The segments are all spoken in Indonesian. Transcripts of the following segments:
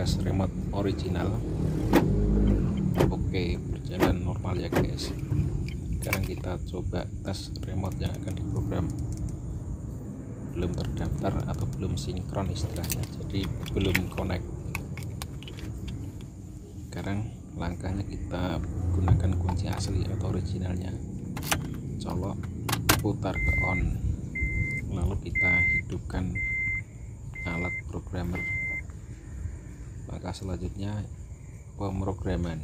tes remote original. Oke berjalan normal ya guys. Sekarang kita coba tes remote yang akan diprogram. Belum terdaftar atau belum sinkron istilahnya jadi belum connect. Sekarang langkahnya kita gunakan kunci asli atau originalnya. Colok putar ke on. Lalu kita hidupkan programmer. Maka selanjutnya pemrograman.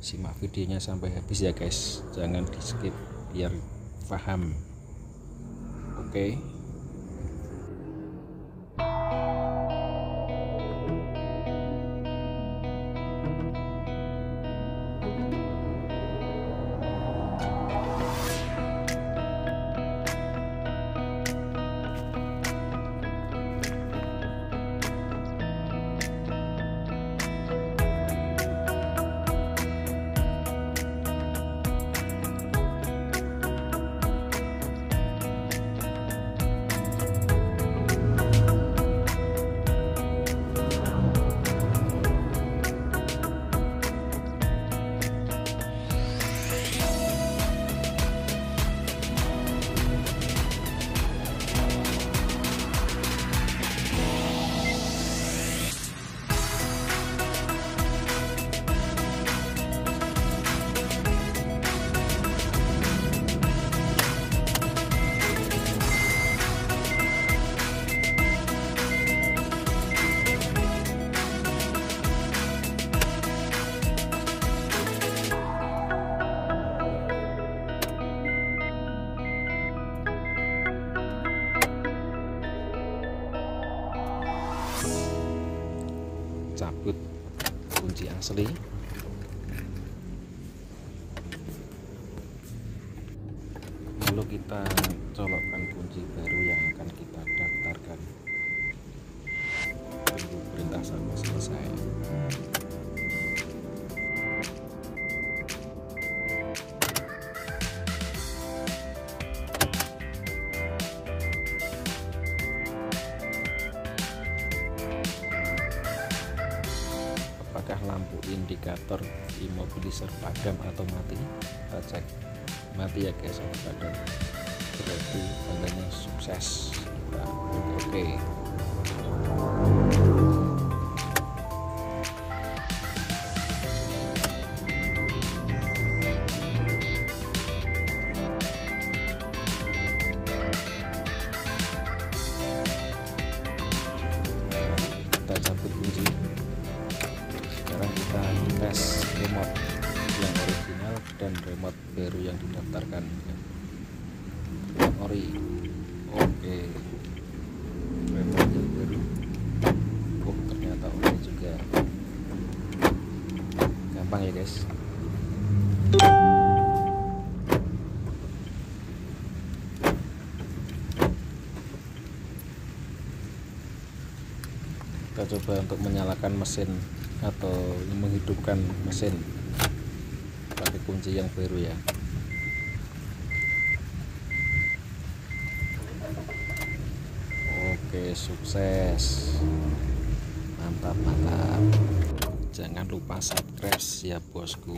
Simak videonya sampai habis ya guys. Jangan di skip biar paham. Oke. okay. Cabut kunci asli. Lalu kita colokkan kunci baru yang akan kita daftarkan. Tunggu perintah sampai selesai apakah lampu indikator immobilizer padam atau mati? Kita cek. Mati ya guys atau padam. Berarti tandanya sukses. Oke. okay. Remote yang original dan remote baru yang didaftarkan. Ori. Oke. Remote yang baru. Oh ternyata ori juga. Gampang ya guys kita coba untuk menyalakan mesin atau menghidupkan mesin. Pakai kunci yang baru ya. Oke sukses. Mantap mantap. Jangan lupa subscribe ya bosku